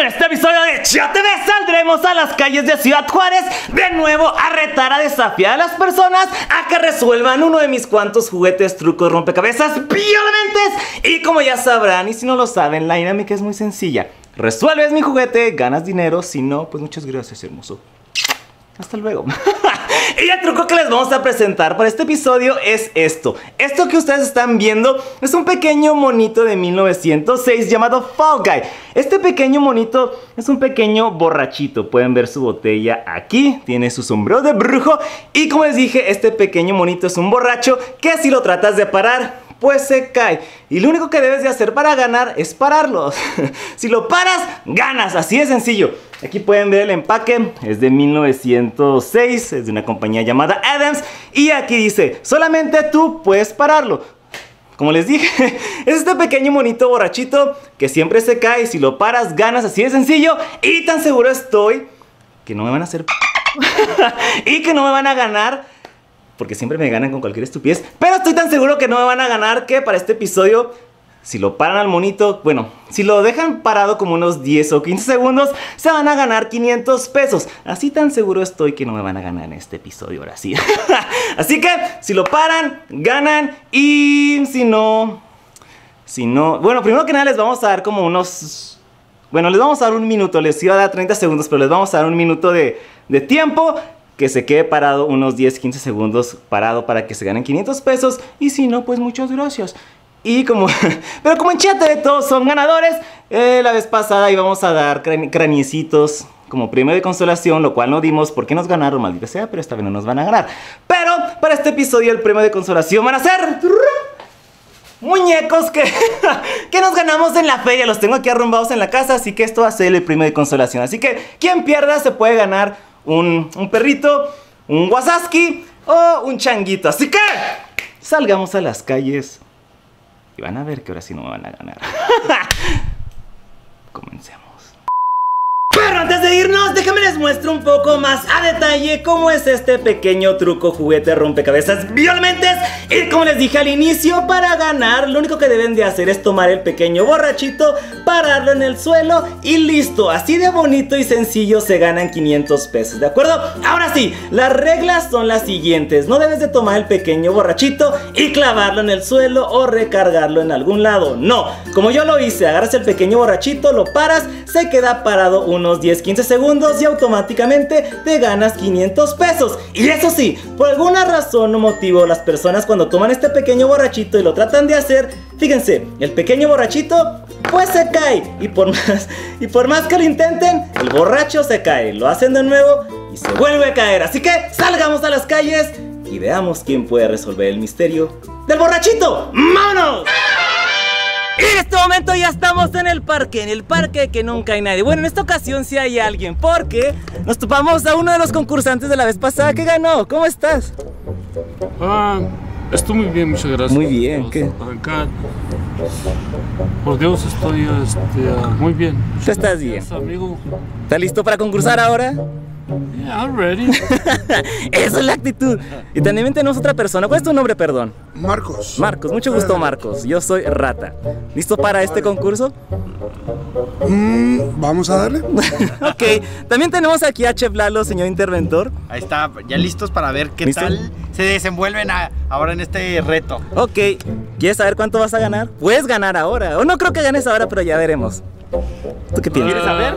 En este episodio de Chio TV saldremos a las calles de Ciudad Juárez de nuevo a retar a desafiar a las personas a que resuelvan uno de mis cuantos juguetes, trucos, rompecabezas violentos. Y como ya sabrán, y si no lo saben, la dinámica es muy sencilla. Resuelves mi juguete, ganas dinero, si no, pues muchas gracias, hermoso. Hasta luego. y el truco que les vamos a presentar para este episodio es esto. Esto que ustedes están viendo es un pequeño monito de 1906 llamado Fall Guy. Este pequeño monito es un pequeño borrachito. Pueden ver su botella aquí. Tiene su sombrero de brujo. Y como les dije, este pequeño monito es un borracho que si lo tratas de parar, pues se cae. Y lo único que debes de hacer para ganar es pararlo. si lo paras, ganas. Así de sencillo. Aquí pueden ver el empaque. Es de 1906. Es de una compañía llamada Adams. Y aquí dice, solamente tú puedes pararlo. Como les dije, es este pequeño monito borrachito que siempre se cae. Si lo paras, ganas. Así de sencillo. Y tan seguro estoy que no me van a hacer... y que no me van a ganar porque siempre me ganan con cualquier estupidez. Pero estoy tan seguro que no me van a ganar que para este episodio, si lo paran al monito, bueno, si lo dejan parado como unos 10 o 15 segundos, se van a ganar 500 pesos. Así tan seguro estoy que no me van a ganar en este episodio, ahora sí. Así que, si lo paran, ganan y si no... Si no... Bueno, primero que nada les vamos a dar como unos... Bueno, les vamos a dar un minuto, les iba a dar 30 segundos, pero les vamos a dar un minuto de, tiempo que se quede parado unos 10, 15 segundos parado para que se ganen 500 pesos. Y si no, pues muchas gracias. Y como, pero como en chat de todos son ganadores, eh, la vez pasada íbamos a dar craniecitos como premio de consolación, lo cual no dimos porque nos ganaron, maldita sea, pero esta vez no nos van a ganar. Pero para este episodio el premio de consolación van a ser muñecos que, que nos ganamos en la feria. Los tengo aquí arrumbados en la casa, así que esto va a ser el premio de consolación. Así que quien pierda se puede ganar un, un perrito, un wasaski o un changuito. Así que salgamos a las calles y van a ver que ahora sí no me van a ganar. Pero antes de irnos, déjenme les muestro un poco más a detalle cómo es este pequeño truco juguete rompecabezas violentos Y como les dije al inicio, para ganar lo único que deben de hacer es tomar el pequeño borrachito, pararlo en el suelo y listo. Así de bonito y sencillo se ganan 500 pesos, ¿de acuerdo? Ahora sí, las reglas son las siguientes. No debes de tomar el pequeño borrachito y clavarlo en el suelo o recargarlo en algún lado. No, como yo lo hice, agarras el pequeño borrachito, lo paras, se queda parado uno 10-15 segundos y automáticamente te ganas 500 pesos. Y eso sí, por alguna razón o motivo, las personas cuando toman este pequeño borrachito y lo tratan de hacer, fíjense, el pequeño borrachito pues se cae. Y por más, y por más que lo intenten, el borracho se cae. Lo hacen de nuevo y se vuelve a caer. Así que salgamos a las calles y veamos quién puede resolver el misterio del borrachito. ¡Vámonos! Y en este momento ya estamos en el parque, en el parque que nunca hay nadie. Bueno, en esta ocasión sí hay alguien, porque nos topamos a uno de los concursantes de la vez pasada que ganó. ¿Cómo estás? Ah, estoy muy bien, muchas gracias. Muy bien, ¿qué? Acá, por Dios, estoy este, muy bien. ¿Tú estás bien? amigo. ¿Estás listo para concursar ahora? Yeah, I'm ready. Esa es la actitud. Y también tenemos otra persona. ¿Cuál es tu nombre, perdón? Marcos. Marcos, mucho gusto, Marcos. Yo soy Rata. ¿Listo para este concurso? Mm, Vamos a darle. ok. También tenemos aquí a Chef Lalo, señor interventor. Ahí está, ya listos para ver qué ¿Listo? tal se desenvuelven a- ahora en este reto. Ok. ¿Quieres saber cuánto vas a ganar? Puedes ganar ahora. O no creo que ganes ahora, pero ya veremos. ¿Tú qué piensas? ¿Quieres saber?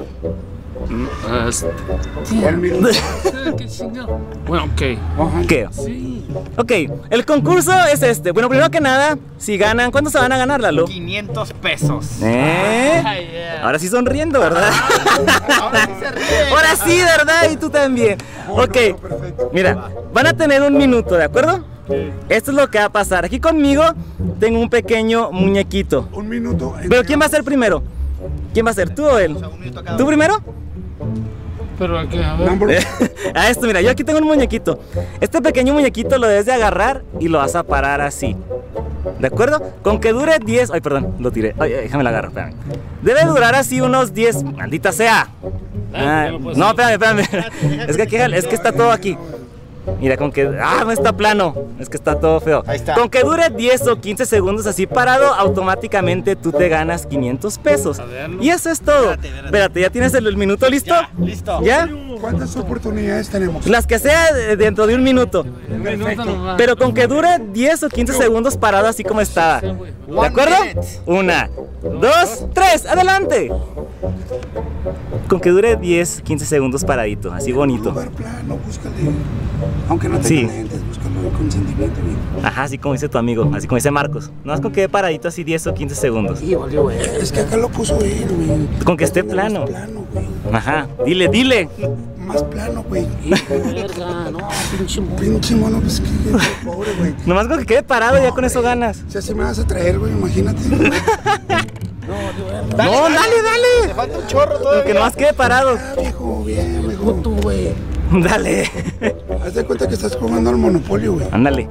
Qué chingado. Bueno, ok. ¿Qué? Sí. Ok, el concurso es este. Bueno, primero que nada, si ganan, ¿cuánto se van a ganar, Lalo? 500 pesos. ¿Eh? Yeah. Ahora sí sonriendo, ¿verdad? Ahora sí se ríe. Ahora sí, ¿verdad? Y tú también. Ok, mira, van a tener un minuto, ¿de acuerdo? Esto es lo que va a pasar. Aquí conmigo tengo un pequeño muñequito. Un minuto. Pero ¿quién va a ser primero? ¿Quién va a ser? ¿Tú o él? Un minuto cada ¿Tú uno. primero? Pero aquí, a ver. Number- a esto, mira, yo aquí tengo un muñequito. Este pequeño muñequito lo debes de agarrar y lo vas a parar así. ¿De acuerdo? Con que dure 10. Ay, perdón, lo tiré. Ay, déjame la agarro, espérame. Debe durar así unos 10. Maldita sea. Ah, no, espérame, espérame. Es que aquí, es que está todo aquí. Mira, con que. Ah, no está plano. Es que está todo feo. Ahí está. Con que dure 10 o 15 segundos así parado, automáticamente tú te ganas 500 pesos. A verlo. Y eso es todo. Espérate, espérate. Espérate, ¿ya tienes el, el minuto listo? Ya, listo. ¿Ya? ¿Cuántas oportunidades tenemos? Las que sea de- dentro de un minuto. Un minuto nomás. Pero con que dure 10 o 15 segundos parado así como estaba. ¿De acuerdo? Una, dos, tres, adelante. Con que dure 10, 15 segundos paradito, así bonito. lugar plano, búscale. Aunque no tenga Sí. lentes, búscalo con sentimiento, amigo. Ajá, así como dice tu amigo, así como dice Marcos. No más con que paradito así 10 o 15 segundos. Es que acá lo puso él, güey. Con que esté Más plano. plano, güey. Ajá, dile, dile. Más plano, güey. Verga, no, pinche mono. Pinche mono, pues que pobre, güey. Nomás con que quede parado ya con eso ganas. Si así me vas a traer, güey, imagínate. No, dale, Te dale. falta un chorro todavía. que nomás quede parado. Ah, viejo, bien, viejo. Tú, güey. Dale. Haz de cuenta que estás jugando al monopolio, güey. Ándale.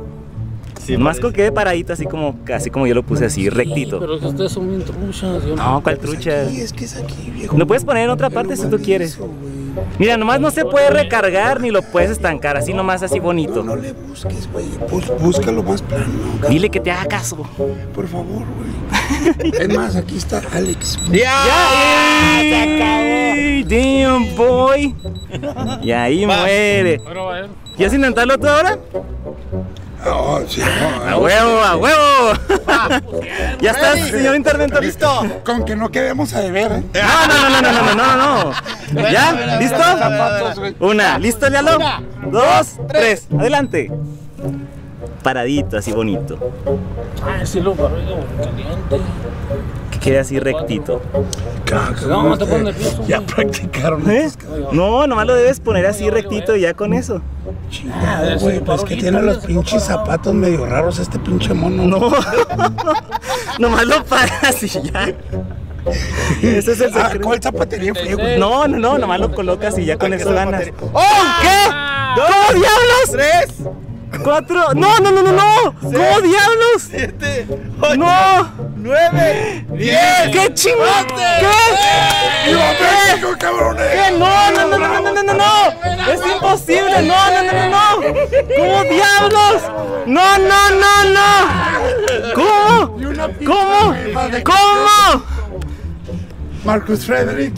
Sí, Nomás parece. con que quede paradito así como, así como yo lo puse así, rectito. Pero es que ustedes son bien truchas. yo No, ¿cuál Pues trucha? aquí, es que es aquí, viejo. Lo puedes poner en otra parte si tú quieres. eso. Mira, nomás no se puede recargar ni lo puedes estancar, así nomás así No, bonito. no le busques, güey. Búscalo más plano. Dile que te haga caso. Por favor, güey. Es más, aquí está Alex. ¡Ya! Yeah. Yeah, ¡Damn, boy! Y ahí Vas. muere. ¿Quieres intentarlo tú ahora? Oh, sí, no, a ah, huevo, a huevo. ya está, señor interventor, listo. Con que no quedemos a deber. ¿eh? No, no, no, no, no, no, no, no. Bueno, ¿Ya? ¿Listo? Una, ¿listo, Lalo? Una, dos, tres, adelante. Paradito, así bonito. Ay, sí lo caliente. Que quede así rectito. Cracks, No, ¿cómo te te- pones nervioso, Ya practicaron. ¿Eh? No, nomás lo debes poner así rectito y ya con eso. Chingado, güey. Pues que tiene los pinches zapatos medio raros este pinche mono. No, nomás lo paras y ya. Ese es el Ah, secreto. ¿cuál zapatería fue, güey? No, no, no, nomás lo colocas y ya con Ah, eso es ganas. ¡Oh! ¿Qué? ¿Cómo diablos? ¡Tres! ¡Cuatro! ¡No, no, no, no, no! ¿Cómo diablos? ¡Siete! ¡Ocho! ¡No! ¡Nueve! ¡Diez! ¡Qué chingón! ¿Qué? ¡Viva México, cabrones! ¿Qué? No, no, no, no, no, no, no, no. Es imposible. No, no, no, no, no. ¿Cómo diablos? No, no, no, no. ¿Cómo? ¿Cómo? ¿Cómo? Marcus Frederick.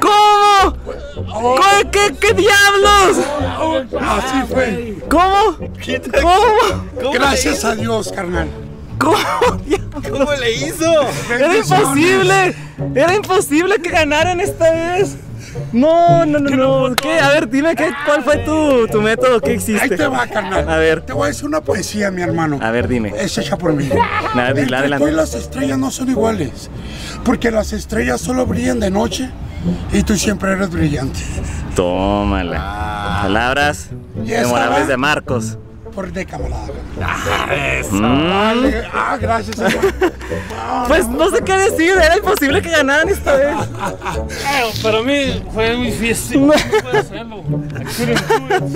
¿Cómo? ¿Qué, qué, qué diablos? Así fue. ¿Cómo? ¿Cómo? ¿Cómo Gracias a Dios, carnal. ¿Cómo? ¿Cómo le hizo? Era imposible. Era imposible que ganaran esta vez. No, no, no, no. ¿Qué? A ver, dime qué, cuál fue tu, tu método que Ahí hiciste. te va, carnal. A ver. Te voy a decir una poesía, mi hermano. A ver, dime. Es hecha por mí. Nada, Entre adelante. las estrellas no son iguales. Porque las estrellas solo brillan de noche y tú siempre eres brillante. Tómala. Palabras ¿Y esa memorables de Marcos. Por de camarada. Mm. Vale. Ah, gracias. Pues no sé qué decir, era imposible que ganaran esta vez. Pero para mí fue muy difícil. No puedo hacerlo.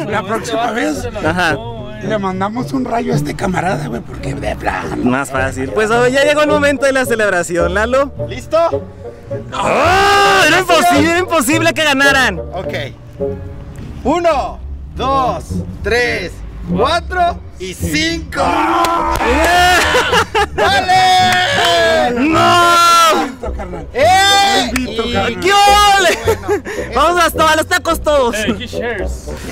La próxima vez. Ajá. Le mandamos un rayo a este camarada, güey, porque de plano. Más fácil. Pues oh, ya llegó el momento de la celebración, Lalo. ¿Listo? ¡Oh! Era imposible, era imposible que ganaran. Ok. Uno, dos, tres, 4 y 5. ¡Eh! ¡Dale! ¡No! ¡Eh! carnal. ¡Qué ole! Vamos hasta los tacos todos.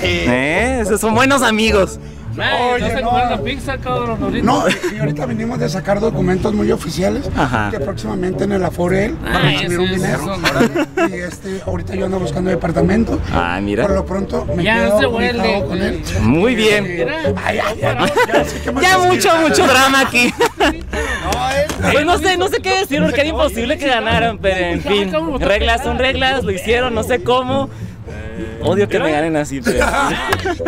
Eh, son buenos amigos. Man, Oye, no. una pizza, cabrón, ahorita. No, y ahorita venimos de sacar documentos muy oficiales Ajá. que próximamente en el Afore van a recibir un dinero. Y este, ahorita yo ando buscando departamento. Ah, Por mira. lo pronto me Ya quedo se huele. con él. Muy bien. Mira. Ay, ay, ay, ya Ya mucho, mucho drama aquí. Pues no sé, no sé qué decir porque era imposible que ganaran, pero en fin, reglas son reglas, lo hicieron, no sé cómo. Odio que me ganen así, pero.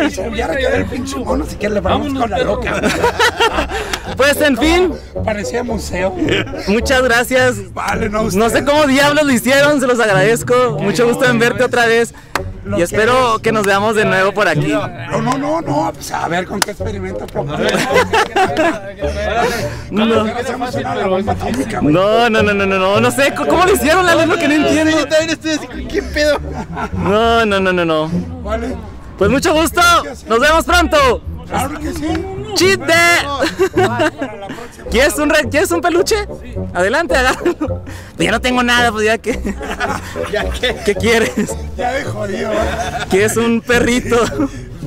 Y se hubiera quedado el pinche mono, si quieres le vamos con la loca. Pues en fin, Parecía museo. muchas gracias. Vale, no No sé cómo diablos lo hicieron, se los agradezco. Mucho gusto en verte otra vez. Lo Y espero es. que nos veamos de nuevo por aquí. No, no, no, no, pues a ver con qué experimento. No, no, no, no, no, no, no, sé cómo lo hicieron, la lo que no entiendo. Yo también estoy así, ¿qué pedo? No, no, no, no, no. Vale. Pues mucho gusto. Nos vemos pronto. Claro que sí. ¡Chiste! ¿Quieres un, re- ¿Quieres un peluche? Adelante, agárralo. Pues ya no tengo nada, pues ya que. Ya. ¿Qué quieres? Ya de jodido. ¿eh? ¿Quieres un perrito?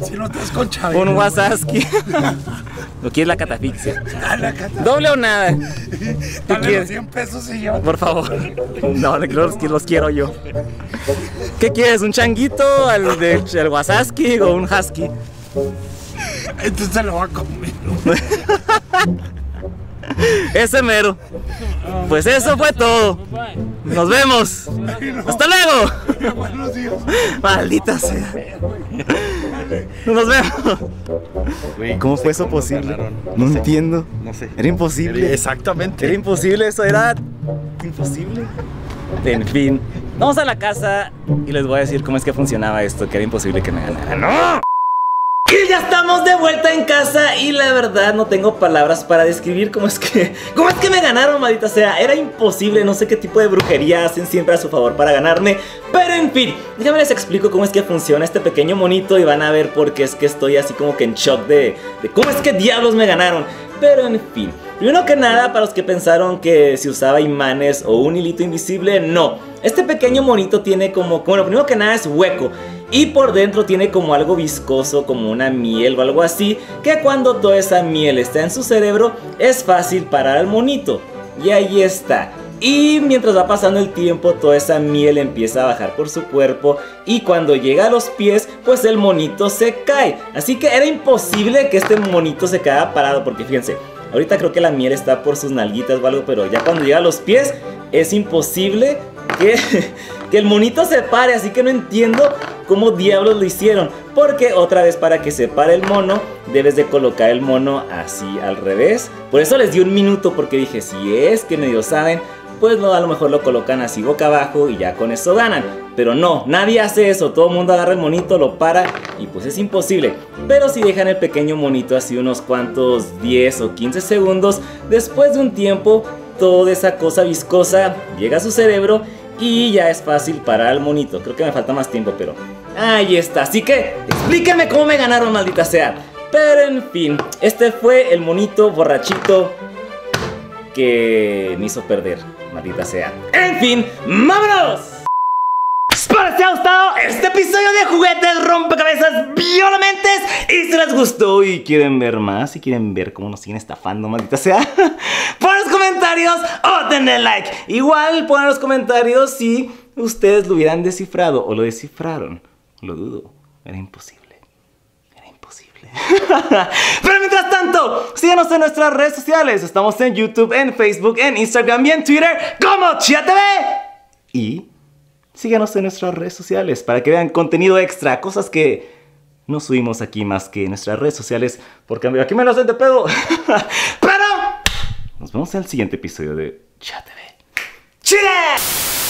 Si no estás con Chabelo. Un wasaski. ¿O quieres la catafixia? A la cata- ¿Doble o nada? ¿Qué Dale los quieres? 100 pesos y yo. Por favor. No, los, los quiero yo. ¿Qué quieres? ¿Un changuito? ¿Al de el wasaski o un husky? Entonces se lo va a comer. Ese mero. Pues eso fue todo. Nos vemos. Hasta luego. Buenos días. Maldita sea. Nos vemos. ¿Cómo fue eso posible? No entiendo. No sé. Era imposible. Exactamente. Era imposible, eso era imposible. En fin, vamos a la casa y les voy a decir cómo es que funcionaba esto, que era imposible que me ganara. ¡No! Y ya estamos de vuelta en casa y la verdad no tengo palabras para describir cómo es que cómo es que me ganaron, maldita sea. Era imposible, no sé qué tipo de brujería hacen siempre a su favor para ganarme, pero en fin, déjame les explico cómo es que funciona este pequeño monito y van a ver por qué es que estoy así como que en shock de, de cómo es que diablos me ganaron. Pero en fin, primero que nada, para los que pensaron que se usaba imanes o un hilito invisible, no. Este pequeño monito tiene como, bueno, primero que nada es hueco. Y por dentro tiene como algo viscoso, como una miel o algo así, que cuando toda esa miel está en su cerebro, es fácil parar al monito. Y ahí está. Y mientras va pasando el tiempo, toda esa miel empieza a bajar por su cuerpo y cuando llega a los pies, pues el monito se cae. Así que era imposible que este monito se quedara parado, porque fíjense, ahorita creo que la miel está por sus nalguitas o algo, pero ya cuando llega a los pies, es imposible que, que el monito se pare, así que no entiendo cómo diablos lo hicieron. Porque otra vez para que se pare el mono, debes de colocar el mono así al revés. Por eso les di un minuto, porque dije, si es que medio saben, pues no, a lo mejor lo colocan así boca abajo y ya con eso ganan. Pero no, nadie hace eso, todo el mundo agarra el monito, lo para y pues es imposible. Pero si dejan el pequeño monito así unos cuantos 10 o 15 segundos, después de un tiempo, toda esa cosa viscosa llega a su cerebro y ya es fácil parar al monito. Creo que me falta más tiempo, pero ahí está. Así que explíqueme cómo me ganaron, maldita sea. Pero en fin, este fue el monito borrachito que me hizo perder, maldita sea. En fin, ¡vámonos! Espero les haya gustado este episodio de Juguetes Rompecabezas Violamentes Y si les gustó y quieren ver más Y quieren ver cómo nos siguen estafando, maldita sea Pon los comentarios o denle like. Igual pon los comentarios si ustedes lo hubieran descifrado O lo descifraron Lo dudo, Era imposible Pero mientras tanto, síganos en nuestras redes sociales. Estamos en YouTube, en Facebook, en Instagram y en Twitter Como Chia TV Y síganos en nuestras redes sociales para que vean contenido extra, cosas que no subimos aquí más que en nuestras redes sociales, porque aquí me lo hacen de pedo. Pero nos vemos en el siguiente episodio de Chat TV. ¡Chile!